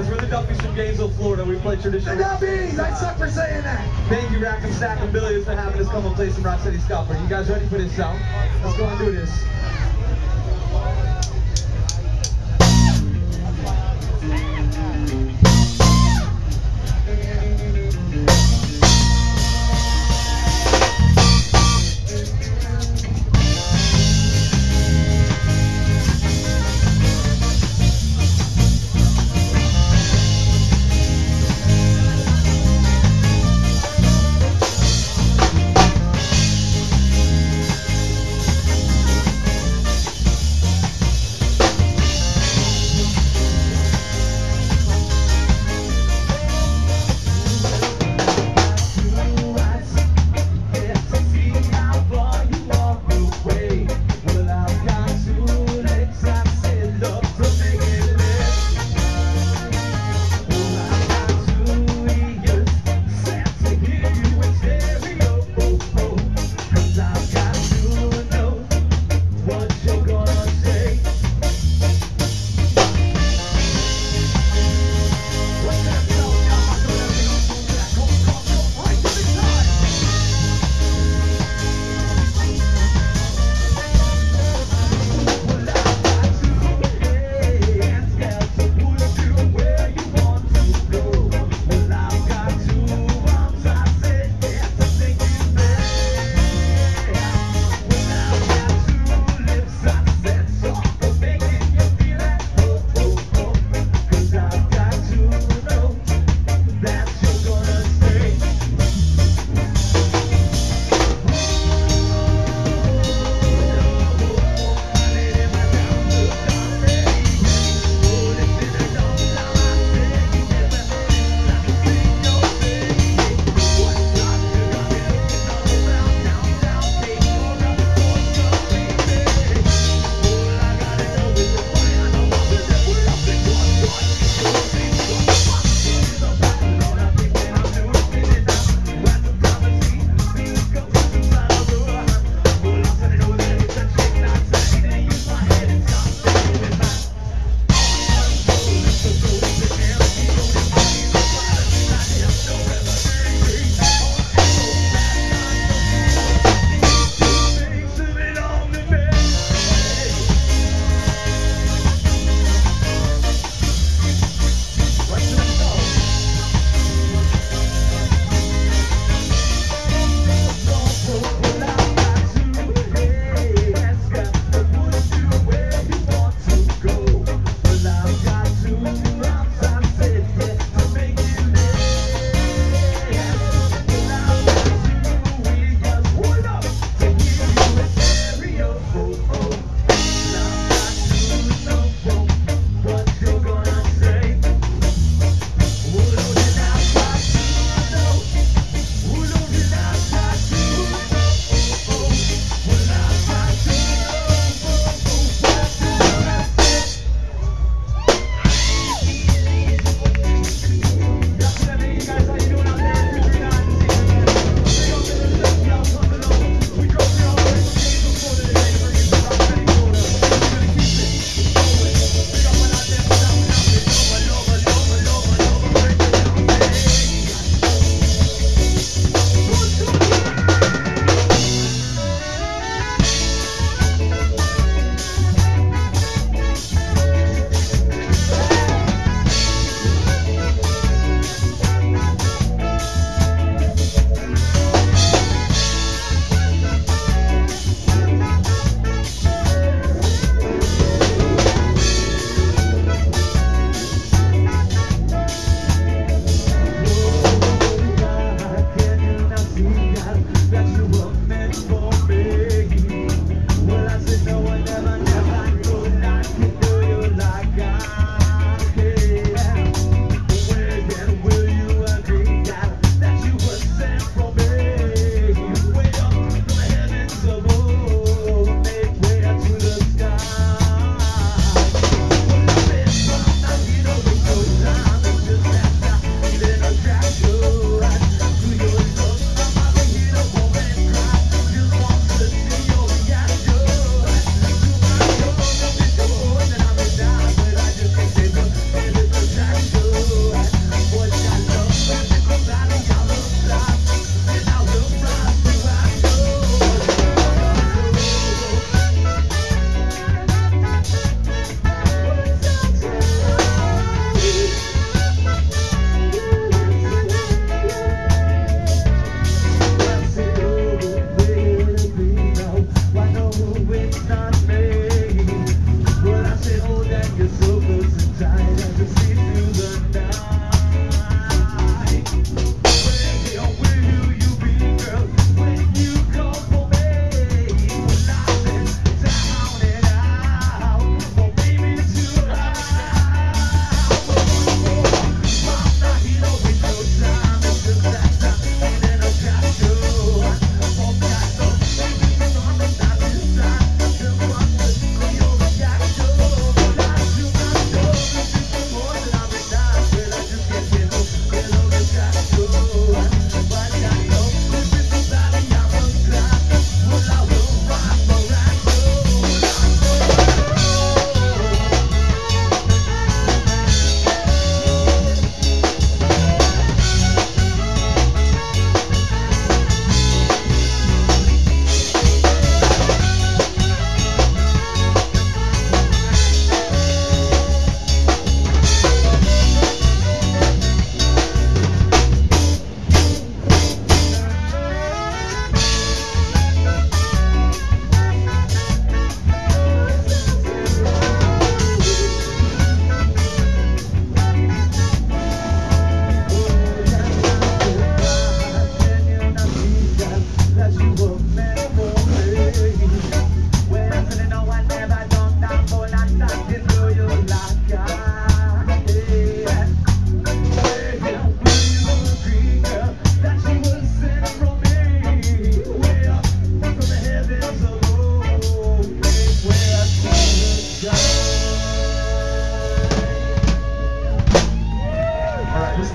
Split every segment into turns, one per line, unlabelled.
guys. We're the Duppies from Gainesville, Florida. We play traditional.
The
traditional.
I suck for saying that.
Thank you, Rack and Stack and Billy, for having us come and play some Rock City Scalper. You guys ready for this sound? Let's go and do this.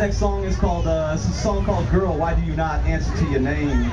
Next song is called, uh, it's a song called Girl, Why Do You Not Answer to Your Name?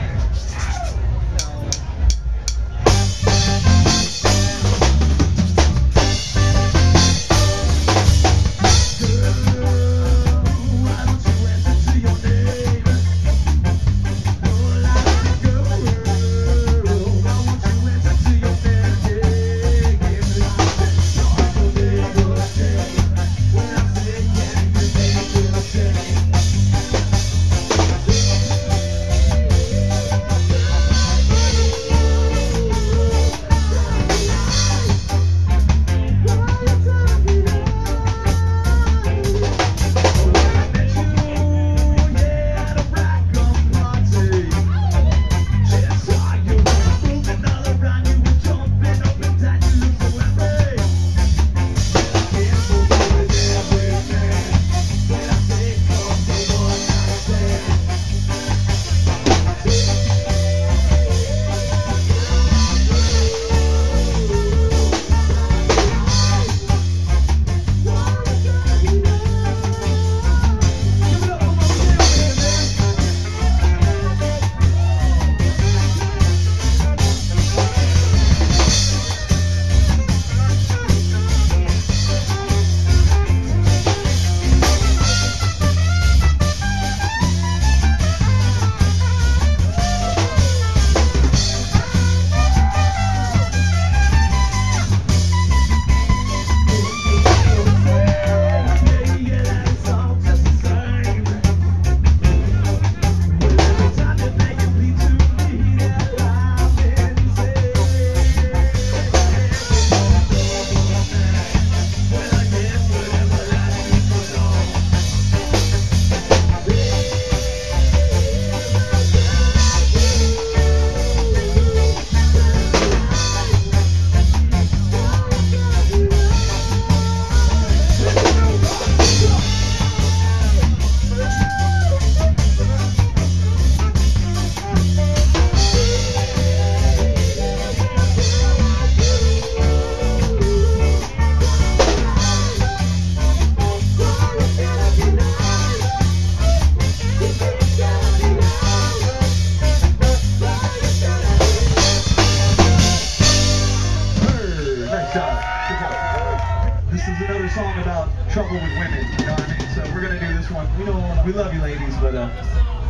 We love you, ladies, but uh,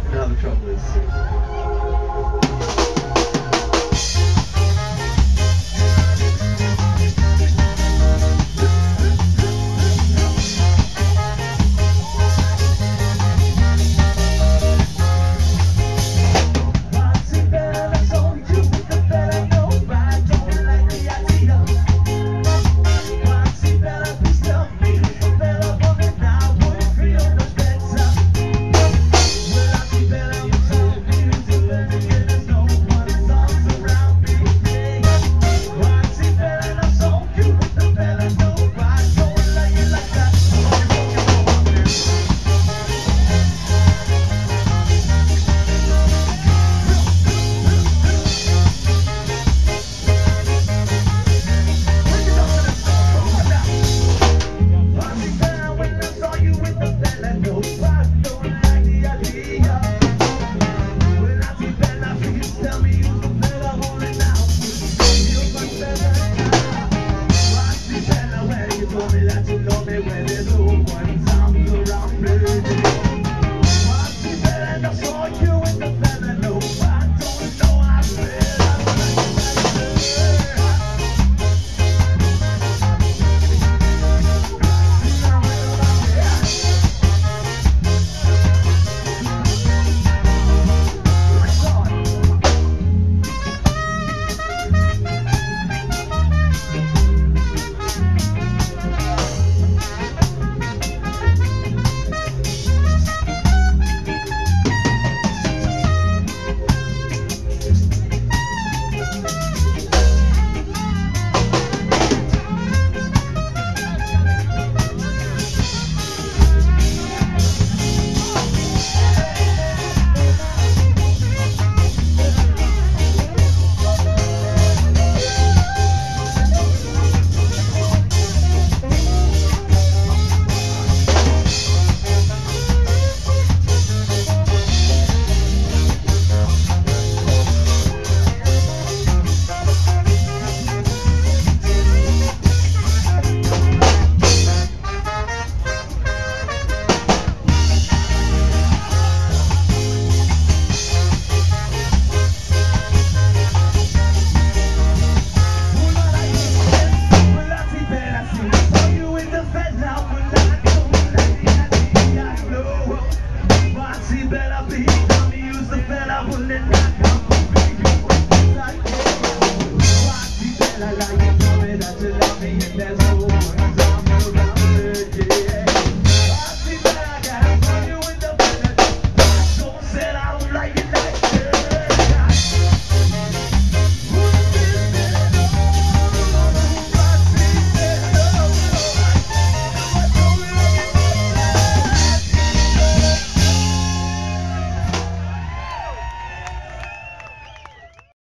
you know how the trouble is.